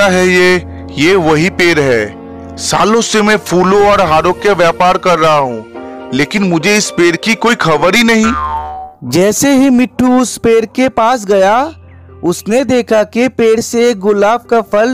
है ये ये वही पेड़ है। सालों से मैं फूलों और हारों के व्यापार कर रहा हूँ, लेकिन मुझे इस पेड़ की कोई खबर ही नहीं। जैसे ही मिट्टू उस पेड़ के पास गया, उसने देखा कि पेड़ से एक गुलाब का फल